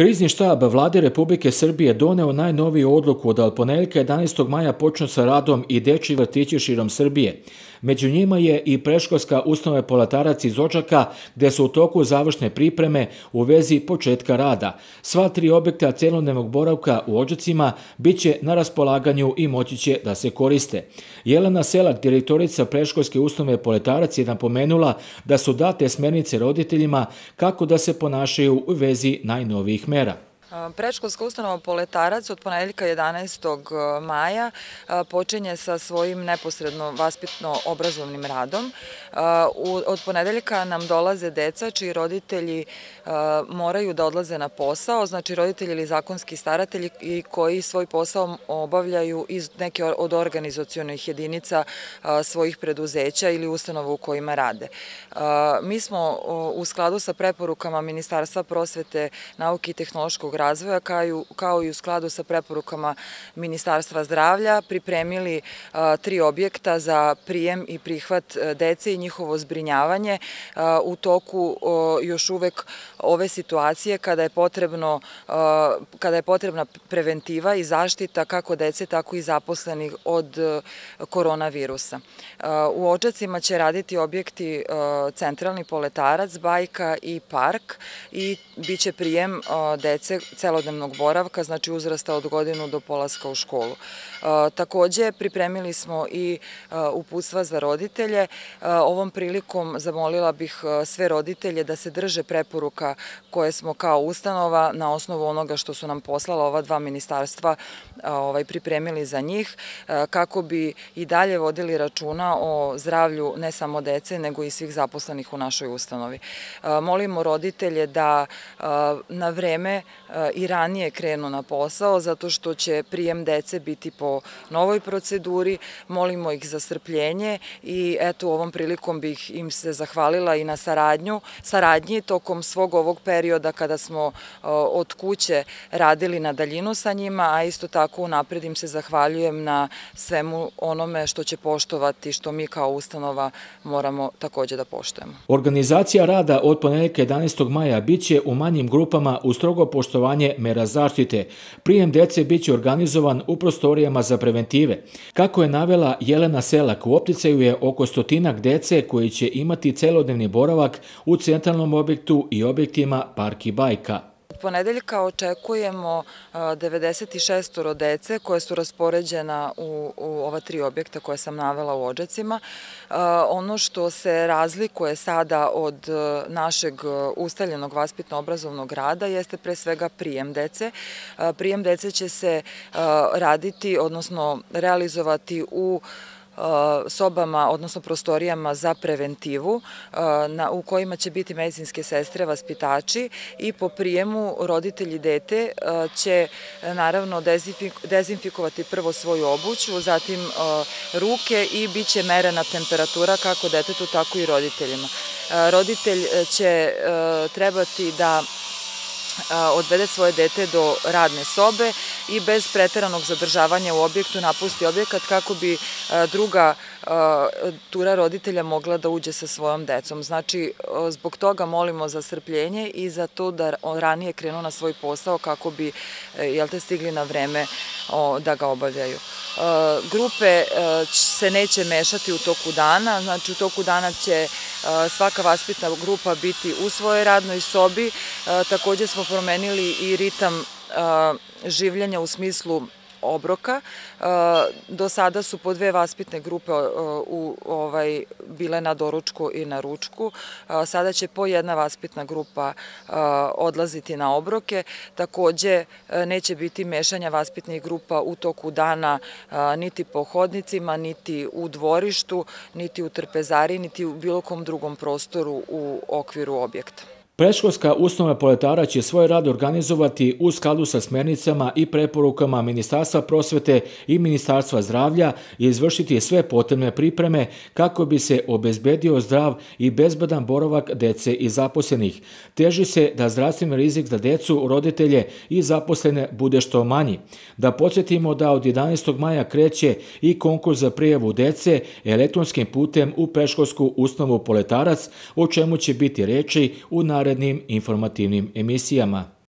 Krizni štab vlade Republike Srbije doneo najnoviju odluku da od ponedjeljka 11. maja počnu sa radom i dečji vrtići širom Srbije. Među njima je i preškolska ustanove Polatarac iz Očaka, gde su u toku završne pripreme u vezi početka rada. Sva tri objekta celodnevnog boravka u Očacima bit će na raspolaganju i moći će da se koriste. Jelena Selak, direktorica preškolske ustanove Poletarac, je napomenula da su date smernice roditeljima kako da se ponašaju u vezi najnovijih mera. Prečkolska ustanova Poletarac od ponedeljka 11. maja počinje sa svojim neposredno vaspitno-obrazovnim radom. Od ponedeljka nam dolaze deca čiji roditelji moraju da odlaze na posao, znači roditelji ili zakonski staratelji koji svoj posao obavljaju iz neke od organizacijonih jedinica svojih preduzeća ili ustanova u kojima rade. Mi smo u skladu sa preporukama Ministarstva prosvete, nauke i tehnološkog razvoja kao i u skladu sa preporukama Ministarstva zdravlja pripremili tri objekta za prijem i prihvat dece i njihovo zbrinjavanje u toku još uvek ove situacije kada je potrebno kada je potrebna preventiva i zaštita kako dece tako i zaposlenih od koronavirusa. U Očacima će raditi objekti centralni poletarac, bajka i park i bit će prijem dece celodnevnog boravka, znači uzrasta od godinu do polaska u školu. Takođe, pripremili smo i uputstva za roditelje. Ovom prilikom zamolila bih sve roditelje da se drže preporuka koje smo kao ustanova na osnovu onoga što su nam poslala ova dva ministarstva ovaj, pripremili za njih, kako bi i dalje vodili računa o zdravlju ne samo dece, nego i svih zaposlenih u našoj ustanovi. Molimo roditelje da na vreme i ranije krenu na posao, zato što će prijem dece biti po novoj proceduri. Molimo ih za strpljenje i eto u ovom prilikom bih im se zahvalila i na saradnju, saradnji tokom svog ovog perioda kada smo od kuće radili na daljinu sa njima, a isto tako unapred im se zahvaljujem na svemu onome što će poštovati, što mi kao ustanova moramo takođe da poštujemo. Organizacija rada od ponedjeljka 11. maja biće u manjim grupama u strogo poštovanje mera zaštite. Prijem dece biće organizovan u prostorijama za preventive. Kako je navela Jelena Selak, u opticaju je oko stotinak dece koji će imati celodnevni boravak u centralnom objektu i objektima Park i Bajka ponedeljka očekujemo 96 dece koje su raspoređena u, ova tri objekta koje sam navela u Ođecima. Ono što se razlikuje sada od našeg ustaljenog vaspitno-obrazovnog rada jeste pre svega prijem dece. Prijem dece će se raditi, odnosno realizovati u sobama, odnosno prostorijama za preventivu u kojima će biti medicinske sestre, vaspitači i po prijemu roditelji dete će naravno dezinfikovati prvo svoju obuću, zatim ruke i bit će merena temperatura kako detetu, tako i roditeljima. Roditelj će trebati da odvede svoje dete do radne sobe i bez preteranog zadržavanja u objektu napusti objekat kako bi druga tura roditelja mogla da uđe sa svojom decom. Znači, zbog toga molimo za srpljenje i za to da ranije krenu na svoj posao kako bi jel te, stigli na vreme da ga obavljaju. Grupe se neće mešati u toku dana, znači u toku dana će svaka vaspitna grupa biti u svojoj radnoj sobi. Takođe smo promenili i ritam življenja u smislu obroka. Do sada su po dve vaspitne grupe u, ovaj, bile na doručku i na ručku. Sada će po jedna vaspitna grupa odlaziti na obroke. Takođe, neće biti mešanja vaspitnih grupa u toku dana niti po hodnicima, niti u dvorištu, niti u trpezari, niti u bilo kom drugom prostoru u okviru objekta. Preškolska ustanova poletara će svoj rad organizovati u skladu sa smernicama i preporukama Ministarstva prosvete i Ministarstva zdravlja i izvršiti sve potrebne pripreme kako bi se obezbedio zdrav i bezbedan boravak dece i zaposlenih. Teži se da zdravstveni rizik za decu, roditelje i zaposlene bude što manji. Da podsjetimo da od 11. maja kreće i konkurs za prijavu dece elektronskim putem u preškolsku ustanovu Poletarac, o čemu će biti reči u narednom narednim informativnim emisijama.